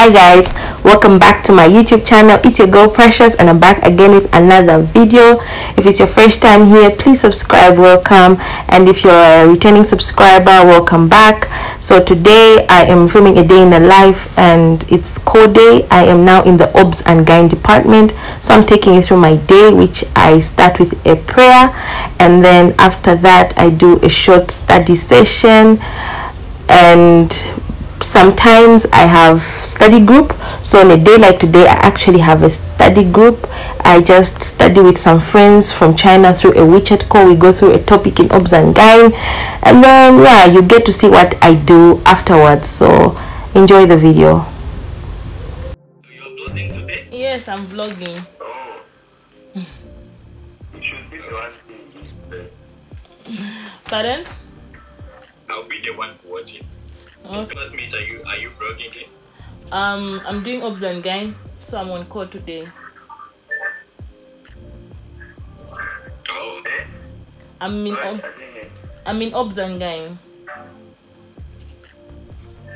hi guys welcome back to my youtube channel it's your girl precious and i'm back again with another video. If it's your first time here please subscribe welcome. And if you're a returning subscriber welcome back. So today i am filming a day in the life and it's code day. I am now in the obs and gyne department. So i'm taking you through my day which i start with a prayer. And then after that i do a short study session. And sometimes I have study group so on a day like today I actually have a study group I just study with some friends from China through a WeChat call we go through a topic in obs and gyne and then yeah you get to see what I do afterwards so enjoy the video You're vlogging today? yes I'm vlogging Oh. You should be the one to pardon I'll be the one to watch it. Okay. Meet, are you are you vlogging it? um I'm doing obs and gyne so I'm on call today Oh. Eh? I'm in ob- I'm in obs and gyne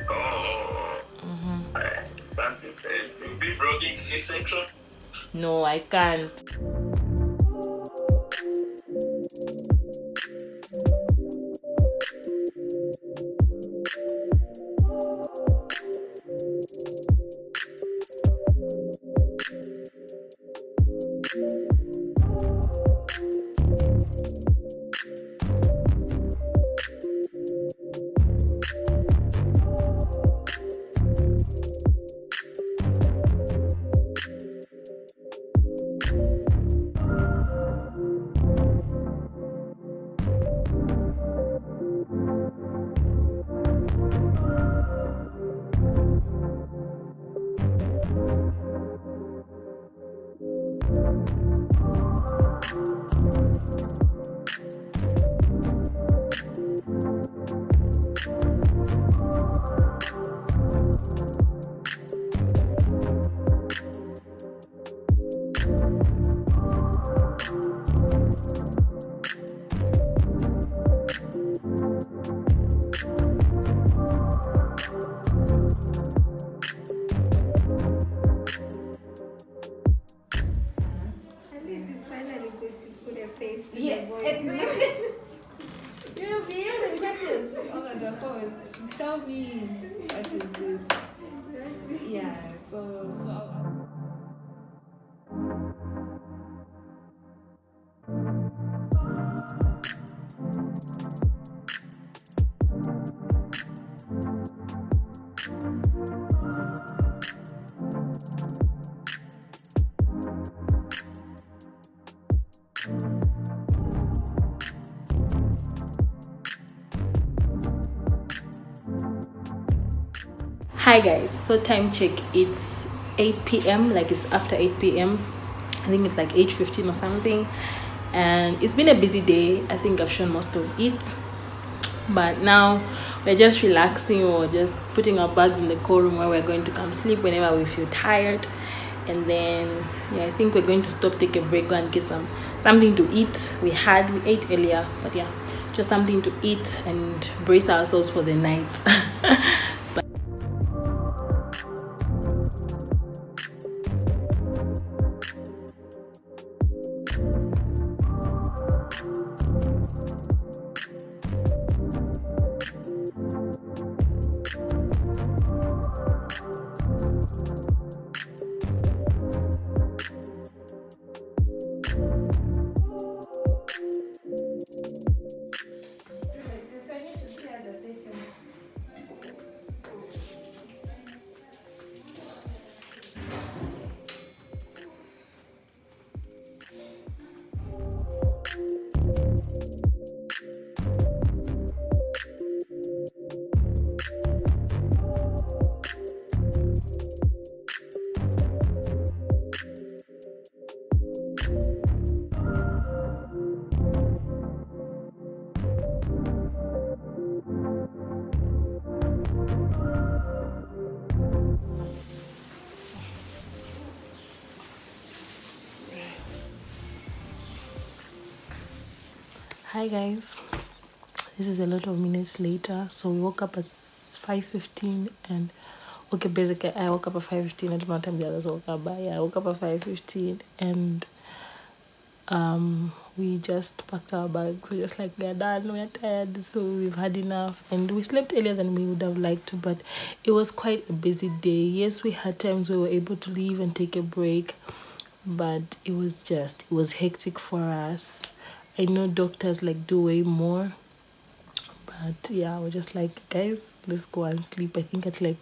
Oh. Eh, You'll be vlogging C-section? no I can't You'll be asking questions on the phone. Tell me what is this? Yeah, so so hi guys. So time check. It's 8 p.m like it's after 8 p.m i think it's like 8.15 or something. And it's been a busy day. I think i've shown most of it. But now we're just relaxing. Or just putting our bags in the core room where we're going to come sleep whenever we feel tired. And then yeah i think we're going to stop take a break go and get some something to eat. We had we ate earlier but yeah just something to eat and brace ourselves for the night hi guys. This is a lot of minutes later. So we woke up at 5.15 and okay basically i woke up at 5.15 i don't know what time the others woke up but yeah i woke up at 5.15 and um we just packed our bags. We just like we're done we're tired so we've had enough. And we slept earlier than we would have liked to but it was quite a busy day. Yes we had times we were able to leave and take a break but it was just it was hectic for us i know doctors like do way more but yeah we're just like guys let's go and sleep. I think at like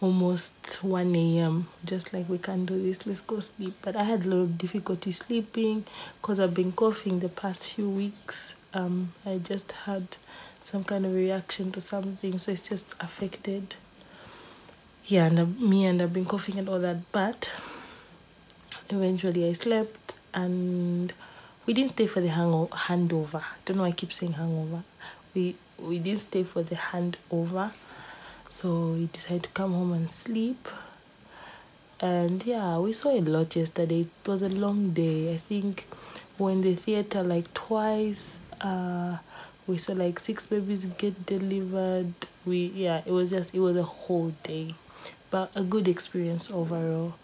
almost 1 a.m just like we can't do this let's go sleep. But i had a of difficulty sleeping because i've been coughing the past few weeks. Um i just had some kind of reaction to something so it's just affected. Yeah and uh, me and i've been coughing and all that but eventually i slept and we didn't stay for the hango- handover. I don't know why i keep saying hangover. We we didn't stay for the handover. So we decided to come home and sleep. And yeah we saw a lot yesterday. It was a long day. I think when the theater like twice. Uh we saw like six babies get delivered. We yeah it was just it was a whole day. But a good experience overall.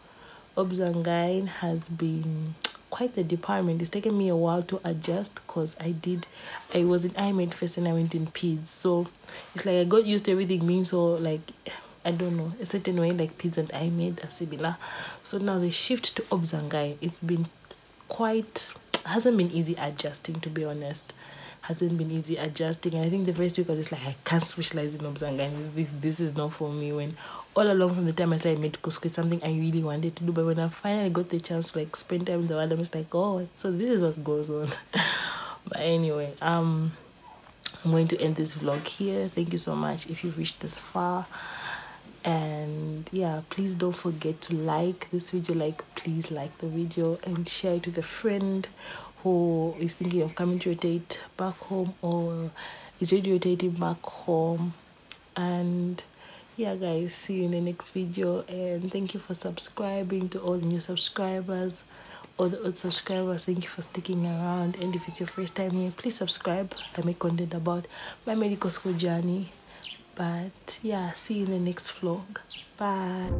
Obs and gyne has been quite the department. It's taken me a while to adjust because i did i was in imed first and i went in peds so it's like i got used to everything being so like i don't know a certain way like peds and I imed are similar. So now the shift to obs and gyne it's been quite hasn't been easy adjusting to be honest hasn't been easy adjusting. And i think the first week i was just like i can't specialize in obs and gyne this, this is not for me. When all along from the time i started medical school something i really wanted to do. But when i finally got the chance to like spend time with the world i'm like oh so this is what goes on. But anyway um i'm going to end this vlog here. Thank you so much if you've reached this far. And yeah please don't forget to like this video. Like please like the video and share it with a friend who is thinking of coming to rotate back home or is already rotating back home. And yeah guys see you in the next video. And thank you for subscribing to all the new subscribers. All the old subscribers thank you for sticking around. And if it's your first time here please subscribe. I make content about my medical school journey. But yeah see you in the next vlog. Bye